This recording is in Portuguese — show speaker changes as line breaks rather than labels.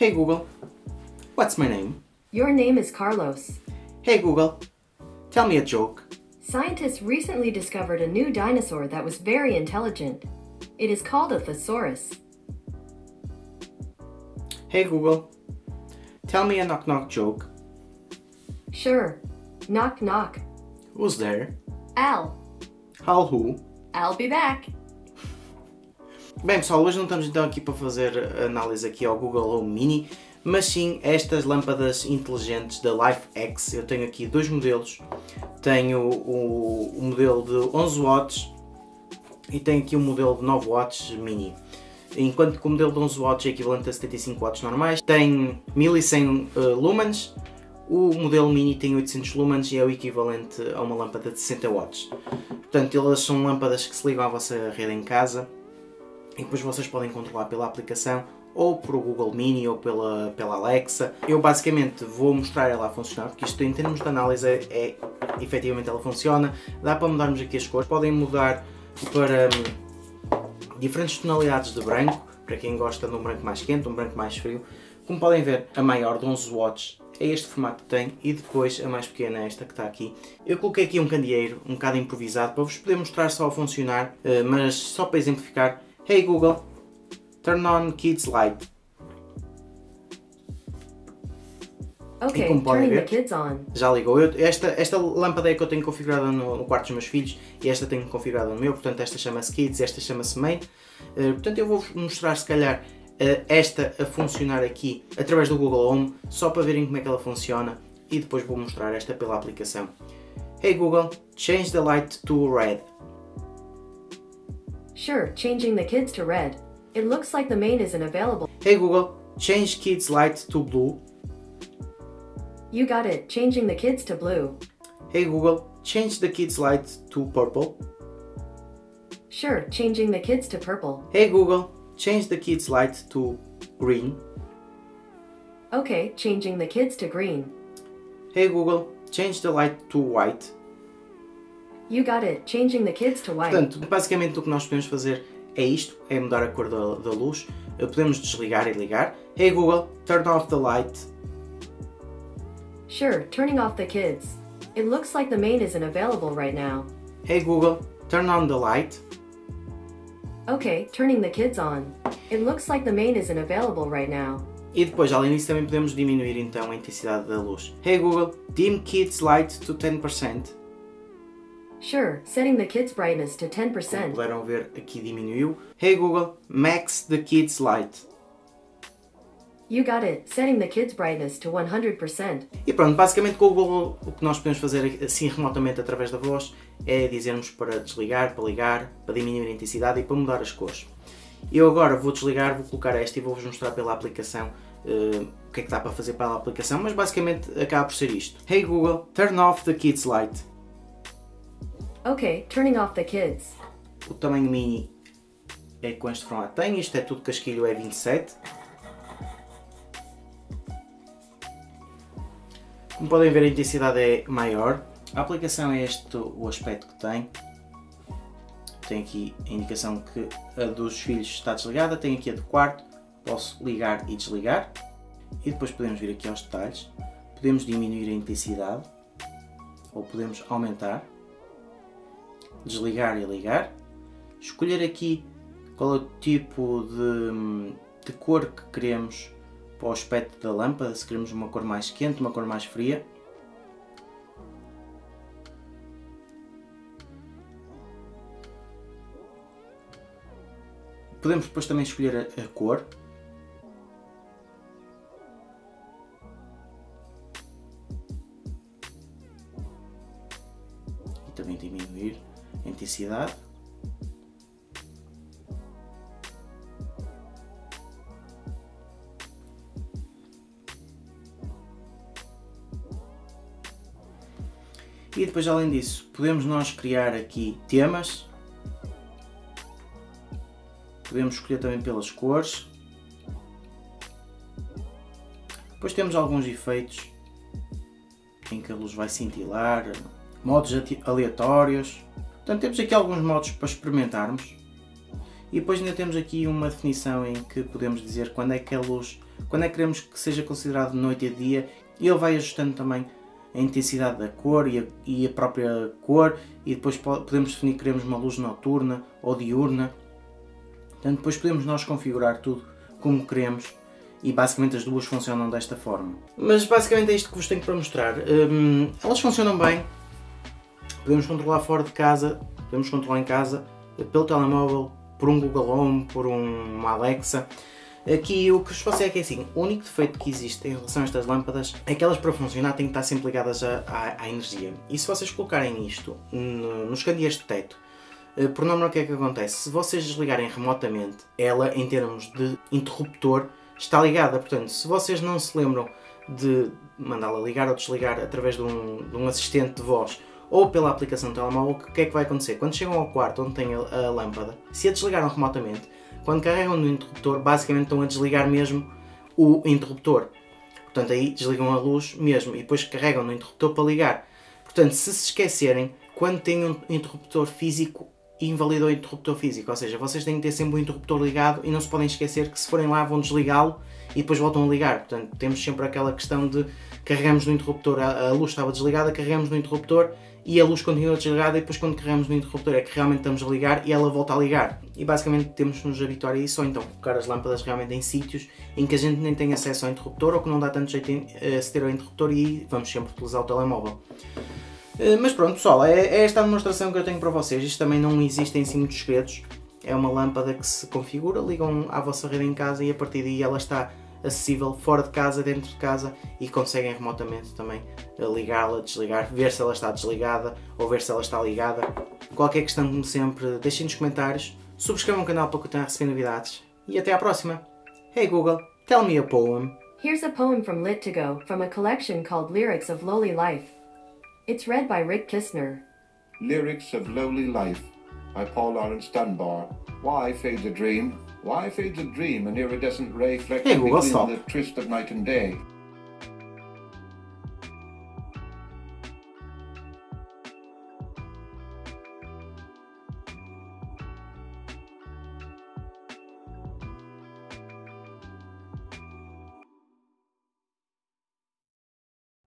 Hey Google, what's my name?
Your name is Carlos.
Hey Google, tell me a joke.
Scientists recently discovered a new dinosaur that was very intelligent. It is called a thesaurus.
Hey Google, tell me a knock knock joke.
Sure. Knock knock.
Who's there?
Al.
How who?
I'll be back.
Bem pessoal, hoje não estamos então aqui para fazer análise aqui ao Google Home Mini, mas sim estas lâmpadas inteligentes da LifeX. Eu tenho aqui dois modelos, tenho o, o modelo de 11 watts e tenho aqui o modelo de 9 watts Mini. Enquanto que o modelo de 11 watts é equivalente a 75 watts normais, tem 1100 uh, lumens, o modelo Mini tem 800 lumens e é o equivalente a uma lâmpada de 60 watts. Portanto, elas são lâmpadas que se ligam à vossa rede em casa e depois vocês podem controlar pela aplicação ou por Google Mini ou pela, pela Alexa. Eu basicamente vou mostrar ela a funcionar, porque isto em termos de análise é, é efetivamente ela funciona. Dá para mudarmos aqui as cores, podem mudar para hum, diferentes tonalidades de branco, para quem gosta de um branco mais quente, um branco mais frio. Como podem ver, a maior de 11 watts é este formato que tem e depois a mais pequena é esta que está aqui. Eu coloquei aqui um candeeiro um bocado improvisado para vos poder mostrar só a funcionar, eh, mas só para exemplificar. Hey Google, turn on kids light.
Okay,
como podem ver-
kids on.
Já ligou. Eu- esta, esta lâmpada é que eu tenho configurada no, no quarto dos meus filhos e esta tenho configurada no meu, portanto esta chama-se Kids, esta chama-se Main. Eh, portanto eu vou mostrar se calhar eh, esta a funcionar aqui através do Google Home, só para verem como é que ela funciona e depois vou mostrar esta pela aplicação. Hey Google, change the light to red.
Sure, changing the kids to red. It looks like the main isn't available.
Hey Google, change kids light to blue.
You got it, changing the kids to blue.
Hey Google, change the kids light to purple.
Sure, changing the kids to purple.
Hey Google, change the kids light to green.
Okay, changing the kids to green.
Hey Google, change the light to white.
You got it, changing the kids to white.
Portanto, basicamente o que nós podemos fazer é isto, é mudar a cor da, da luz. Podemos desligar e ligar. Hey Google, turn off the light.
Sure, turning off the kids. It looks like the main isn't available right now.
Hey Google, turn on the light.
Okay, turning the kids on. It looks like the main isn't available right now.
E depois, além disso, também podemos diminuir então a intensidade da luz. Hey Google, dim kids light to 10%.
Sure, setting the kids' brightness to
Como
10%.
puderam ver, aqui diminuiu. Hey Google, max the kids light.
You got it, setting the kids' brightness to 100%.
E pronto, basicamente com o Google o que nós podemos fazer assim remotamente através da voz é dizermos para desligar, para ligar, para diminuir a intensidade e para mudar as cores. Eu agora vou desligar, vou colocar esta e vou-vos mostrar pela aplicação eh, o que é que dá para fazer pela aplicação, mas basicamente acaba por ser isto. Hey Google, turn off the kids light.
Okay, turning off the kids.
O tamanho mini é com este formato tem, isto é tudo casquilho, é 27. Como podem ver a intensidade é maior. A aplicação é este o aspecto que tem. Tem aqui a indicação que a dos filhos está desligada, tem aqui a do quarto, posso ligar e desligar. E depois podemos vir aqui aos detalhes. Podemos diminuir a intensidade ou podemos aumentar desligar e ligar, escolher aqui qual é o tipo de, de cor que queremos para o aspecto da lâmpada, se queremos uma cor mais quente, uma cor mais fria. Podemos depois também escolher a, a cor. E também diminuir intensidade. E depois além disso, podemos nós criar aqui temas. Podemos escolher também pelas cores. Depois temos alguns efeitos em que a luz vai cintilar, modos aleatórios. Portanto, temos aqui alguns modos para experimentarmos. E depois ainda temos aqui uma definição em que podemos dizer quando é que a luz quando é que queremos que seja considerado noite e dia e ele vai ajustando também a intensidade da cor e a, e a própria cor e depois podemos definir que queremos uma luz noturna ou diurna. Portanto, depois podemos nós configurar tudo como queremos e basicamente as duas funcionam desta forma. Mas basicamente é isto que vos tenho para mostrar. Hum, elas funcionam bem, podemos controlar fora de casa, podemos controlar em casa, pelo telemóvel, por um Google Home, por um, uma Alexa. Aqui o que vos posso é que é assim, o único defeito que existe em relação a estas lâmpadas é que elas para funcionar têm que estar sempre ligadas à, energia. E se vocês colocarem isto no, nos candeeiros de teto, eh, por norma o que é que acontece? Se vocês desligarem remotamente, ela em termos de interruptor está ligada. Portanto, se vocês não se lembram de mandá-la ligar ou desligar através de um, de um assistente de voz ou pela aplicação do telemóvel, o que é que vai acontecer? Quando chegam ao quarto onde tem a, a lâmpada, se a desligaram remotamente, quando carregam no interruptor, basicamente estão a desligar mesmo o interruptor. Portanto, aí desligam a luz mesmo e depois carregam no interruptor para ligar. Portanto, se se esquecerem, quando têm um interruptor físico, invalida o interruptor físico. Ou seja, vocês têm que ter sempre o interruptor ligado e não se podem esquecer que se forem lá vão desligá-lo e depois voltam a ligar. Portanto, temos sempre aquela questão de carregamos no interruptor, a, luz estava desligada, carregamos no interruptor e a luz continua desligada e depois quando carregamos no interruptor é que realmente estamos a ligar e ela volta a ligar. E basicamente temos nos habituar a isso ou então colocar as lâmpadas realmente em sítios em que a gente nem tem acesso ao interruptor ou que não dá tanto jeito em eh, aceder ao interruptor e vamos sempre utilizar o telemóvel. Eh, mas pronto pessoal, é, é esta a demonstração que eu tenho para vocês. Isto também não existe em si muitos segredos. É uma lâmpada que se configura, ligam à vossa rede em casa e a partir daí ela está acessível fora de casa, dentro de casa e conseguem remotamente também ligá-la, desligar, ver se ela está desligada ou ver se ela está ligada. Qualquer questão, como sempre, deixem nos comentários, subscrevam o canal para continuar a receber novidades e até à próxima. Hey Google, tell me a poem.
Here's a poem from Lit2Go from a collection called Lyrics of Lowly Life. It's read by Rick Kistner.
Lyrics of Lowly Life by Paul Lawrence Dunbar. Why fades a dream? Why fades a dream, an iridescent ray flecking
Hey,
between
stop.
the tryst of night and day?